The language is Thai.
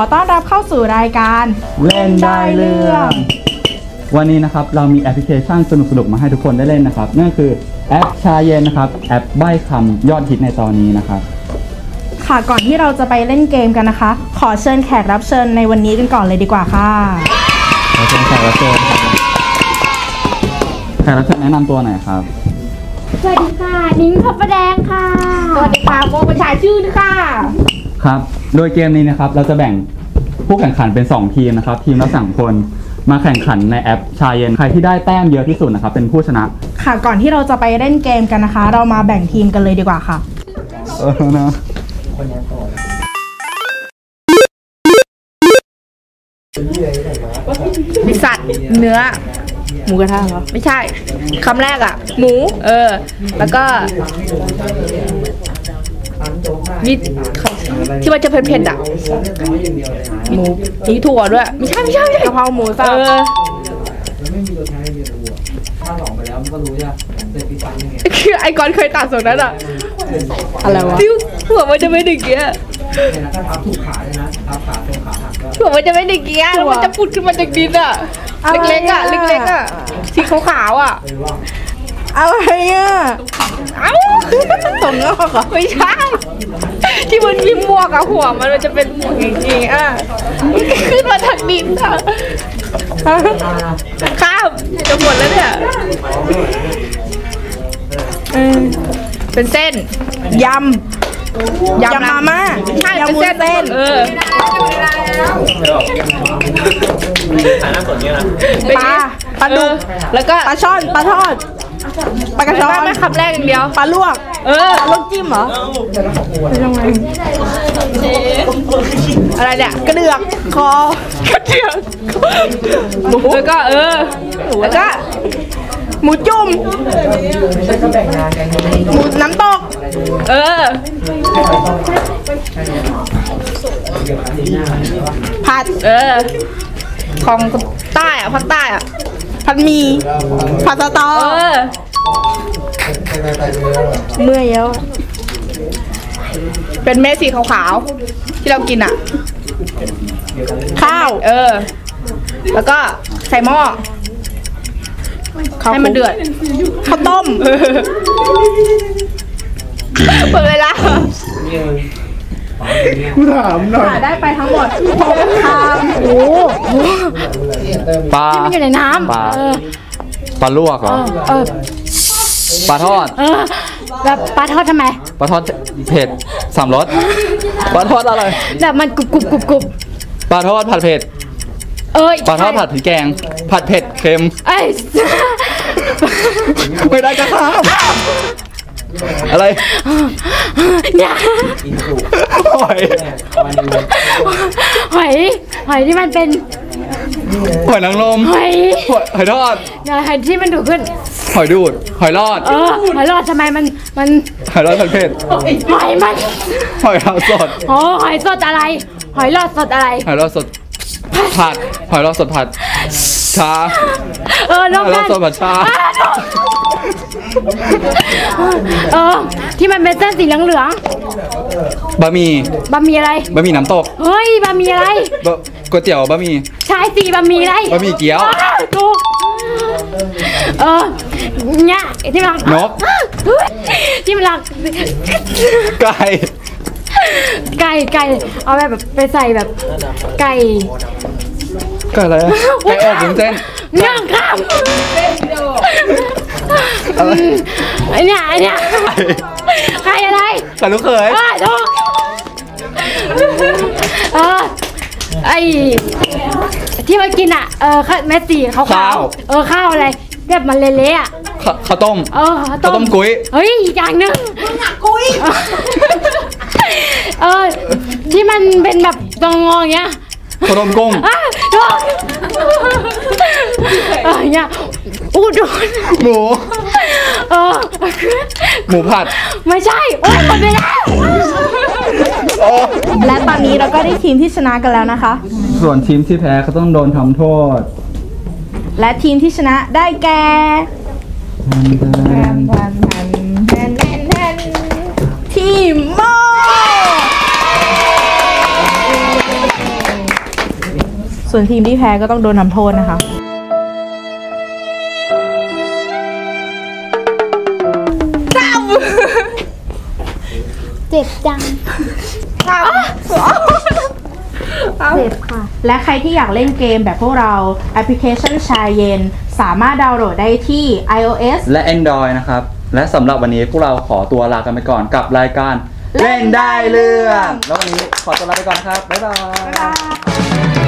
อต้อนรับเข้าสู่รายการเล่นได้เรื่อง วันนี้นะครับเรามีแอปพลิเคชันสนุกๆมาให้ทุกคนได้เล่นนะครับนั่นคือแอปชาเย็นนะครับแอปใบ้คำยอดฮิตในตอนนี้นะครับ ค่ะก่อนที่เราจะไปเล่นเกมกันนะคะ ขอเชิญแขกรับเชิญในวันนี้กันก่อนเลยดีกว่าค่ะขอเชิญแขกรับเชิญครับแขกรับเชิญแนะนำตัวหน่อยครับ สวัสดีค่ะ นิ้งพระประแดงค่ะ สวัสดีค่ะโมประชาชื่นค่ะ ครับ โดยเกมนี้นะครับเราจะแบ่งผู้แข่งขันเป็น 2 ทีมนะครับ ทีมละสามคนมาแข่งขันในแอปชาเย็นใครที่ได้แต้มเยอะที่สุดนะครับเป็นผู้ชนะ ค่ะก่อนที่เราจะไปเล่นเกมกันนะคะ เรามาแบ่งทีมกันเลยดีกว่าค่ะ เออนะมีสัตว์เนื้อ หมูกระทะเหรอ ไม่ใช่คำแรกอะ หมู เออ แล้วก็ มีที่มันจะเผ็ดๆอะหมูมีถั่วด้วย ไม่ใช่ไม่ใช่ไม่ใช่กะเพราหมูสับเออคือไอ้กอนเคยตัดส่วนนั้นอะ อะไรวะที่หัวมันจะไม่ดึกเงี้ยหัวมันจะไม่ดึกเงี้ยแล้วมันจะปุดขึ้นมาจากดินอะ เล็กๆอะ เล็กๆอะสีขาวๆอะ อะไรอะ เอ้าตรงงอกเหรอไม่ใช่ ที่มันมีหมวกอะหัวมันมันจะเป็นหมวกจริงๆอะมันขึ้นมาจากดินอะข้ามจะหมดแล้วเนี่ยเออเป็นเส้นยำยำยำมาม่าใช่ยำเป็นวุ้นเส้นเส้นเออปลาปลาดุกเออแล้วก็ปลาช่อนปลาทอด ปลากระชอนไม่ไม่คำแรกอย่างเดียว ปลาลวก เออปลาลวกจิ้มเหรออะไรเนี่ย กระเดือก คอ กระเทียมแล้วก็เออ แล้วก็หมูจุ่มหมูน้ำตก เออผัด เออ ของใต้อะภาคใต้อะ ผัดหมี่ผัดสตอเออ เมื่อยแล้ว เป็นเม็ดสีขาวๆ ที่เรากินอะข้าว เออ แล้วก็ใส่หม้อให้มันเดือดข้าวต้ม เปิดเวลา ค่ะได้ไปทั้งหมดหกคำโอ้ปลามันอยู่ในน้ปลาำเออปลาลวกเหรอเออปลาทอดเออแบบปลาทอดทำไมปลาทอดเผ็ดสามรสปลาทอดอะไรแบบมันกรุบกรุบกรุบกรุบปลาทอดผัดเผ็ดเอ้ยปลาทอดผัดพริกแกง ผัดเผ็ดเค็มเอ้ยไม่ได้ก็ข้าม อะไรเนี่ยหอยหอยหอยที่มันเป็นหอยนางรมหอยหอยหอยทอดเนี่ยหอยที่มันดูดขึ้น หอยดูด หอยรอดเออหอยหลอดทำไมมันมันหอยรอดผัดเผ็ดหอยมันหอยรอดสดโอ้หอยสดอะไร หอยหลอดสดอะไร หอยรอดสดผัดหอยรอดสดผัดชาเออหน้องอยรอกัดนสดผัดชา เออ ที่มันเป็นเส้นสีเหลืองบะหมี่ๆบะหมี่อะไร บะหมี่น้ำตกเฮ้ยบะหมี่อะไร บะก๋วยเตี๋ยวบะหมี่ ชายสีบะหมี่อะไรบะหมี่เกี๊ยว อ้ถูกเออเนี่ยที่มันนก ที่มันหลัก ไก่ไก่ไก่เอาแบบไปใส่แบบไก่ไก่อะไรอะไก่อบวุ้นเส้นย่างข้ามอะ ไรไอเนี่ยไอเนี่ยไก่อะไรไก่ลูกเขยเออถูกเออไอที่มากินอะเออข้าวเม็ดสีขาวๆเออข้าวอะไรแบบมันเละๆอะข้าข้าวต้มเออข้าวต้มกุ้ยเฮ้ยอีกอย่างหนึงกุ้ยเออที่มันเป็นแบบตรงงออย่างเงี้ยข้าวต้มกุ้งอะถูกเอออย่างเงี้ยอูดนหมู เออหมูผัด ไม่ใช่ โอ๊ยหมดไปแล้วโอ้และตอนนี้เราก็ได้ทีมที่ชนะกันแล้วนะคะ ส่วนทีมที่แพ้เขาต้องโดนทำโทษ และทีมที่ชนะได้แก่ทีมโมส่วนทีมที่แพ้ก็ต้องโดนทำโทษนะคะ จ็บจังเจ็บค่ะ และใครที่อยากเล่นเกมแบบพวกเราแอปพลิเคชันชายเย็น สามารถดาวน์โหลดได้ที่ iOS และ Android นะครับ และสำหรับวันนี้พวกเราขอตัวลากันไปก่อนกับรายการ เล่นได้เรื่อง แล้ววันนี้ขอตัวลาไปก่อนนะครับ บ๊ายบายบ๊ายบาย